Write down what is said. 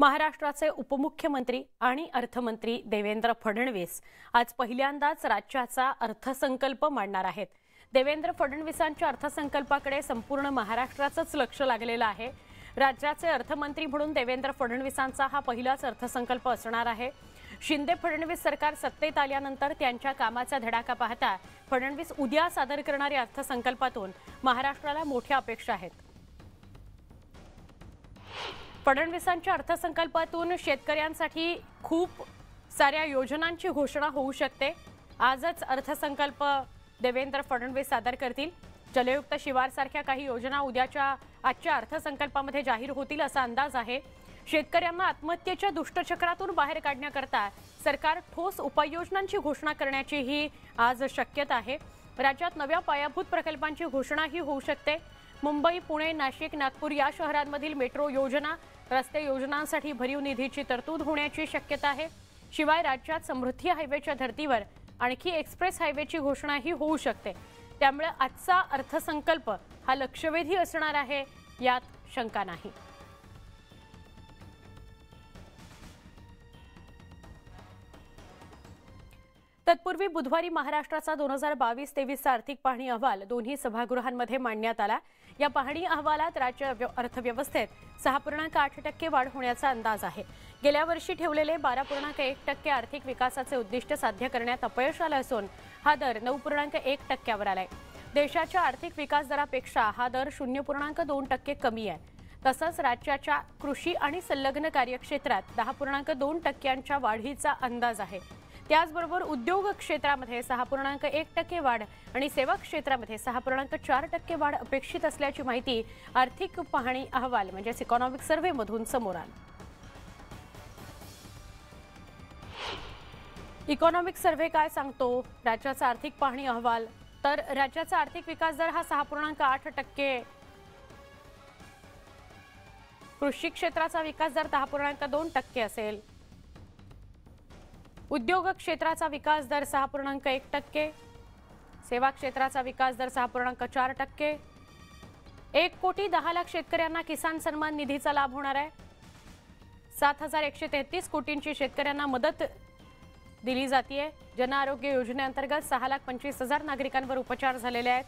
महाराष्ट्राचे उपमुख्यमंत्री आणि अर्थमंत्री देवेंद्र फडणवीस आज पहिल्यांदाच राज्याचा अर्थसंकल्प मांडणार आहेत. देवेंद्र फडणवीसांच्या अर्थसंकल्पाकडे संपूर्ण महाराष्ट्राचंच लक्ष लागलेलं आहे. राज्याचे अर्थमंत्री म्हणून देवेंद्र फडणवीसांचा हा पहिलाच अर्थसंकल्प असणार आहे. शिंदे फडणवीस सरकार सत्तेत आल्यानंतर त्यांच्या कामाचा धडाका पाहता फडणवीस उद्या सादर करणाऱ्या अर्थसंकल्पातून महाराष्ट्राला मोठ्या अपेक्षा आहेत. फडणवीसांच्या अर्थसंकल्पातून शेतकऱ्यांसाठी खूप साऱ्या योजनांची घोषणा होऊ शकते. आजच अर्थसंकल्प देवेंद्र फडणवीस सादर करतील. जलयुक्त शिवारसारख्या काही योजना उद्याच्या आजच्या अर्थसंकल्पामध्ये जाहीर होतील असा अंदाज आहे. शेतकऱ्यांना आत्महत्येच्या दुष्टचक्रातून बाहेर काढण्याकरता सरकार ठोस उपाययोजनांची घोषणा करण्याचीही आज शक्यता आहे. राज्यात नव्या पायाभूत प्रकल्पांची घोषणाही होऊ शकते. मुंबई पुणे नाशिक नागपूर या शहरांमधील मेट्रो योजना रस्ते योजनांसाठी भरीव निधीची तरतूद होण्याची शक्यता आहे. शिवाय राज्यात समृद्धी हायवेच्या धर्तीवर आणखी एक्सप्रेस हायवेची घोषणाही होऊ शकते. त्यामुळे आजचा अर्थसंकल्प हा लक्षवेधी असणार आहे यात शंका नाही. तत्पूर्वी बुधवारी महाराष्ट्राचा दोन हजार बावीस तेवीसचा आर्थिक पाहणी अहवाल दोन्ही सभागृहांमध्ये मांडण्यात आला. या पाहणी अहवालात राज्य अर्थव्यवस्थेत सहा पूर्णांक आठ टक्के वाढ होण्याचा अंदाज आहे. गेल्या वर्षी ठेवलेले बारा पूर्णांक एक टक्के आर्थिक विकासाचे उद्दिष्ट साध्य करण्यात अपयश आलं असून हा दर नऊ पूर्णांक एक टक्क्यावर आलाय. देशाच्या आर्थिक विकास दरापेक्षा हा दर शून्य पूर्णांक दोन टक्के कमी आहे. तसंच राज्याच्या कृषी आणि संलग्न कार्यक्षेत्रात दहा पूर्णांक दोन टक्क्यांच्या वाढीचा अंदाज आहे. त्याचबरोबर उद्योग क्षेत्रामध्ये सहा पूर्णांक एक टक्के वाढ आणि सेवा क्षेत्रामध्ये सहा पूर्णांक चार टक्के वाढ अपेक्षित असल्याची माहिती आर्थिक पाहणी अहवाल म्हणजेच इकॉनॉमिक सर्व्हेमधून समोर आली. इकॉनॉमिक सर्व्हे काय सांगतो? राज्याचा आर्थिक पाहणी अहवाल. तर राज्याचा आर्थिक विकास दर हा सहा पूर्णांक आठ टक्के. कृषी क्षेत्राचा विकास दर दहा पूर्णांक दोन टक्के असेल. उद्योग क्षेत्राचा विकास दर सहा पूर्णांक एक टक्के सेवा क्षेत्राचा विकास दर सहा पूर्णांक चार टक्के. एक कोटी दहा लाख शेतकऱ्यांना किसान सन्मान निधीचा लाभ होणार आहे. सात हजार एकशे तेहतीस कोटींची शेतकऱ्यांना मदत दिली जाते जन आरोग्य योजनेअंतर्गत सहा लाख पंचवीस हजार नागरिकांवर उपचार झालेले आहेत.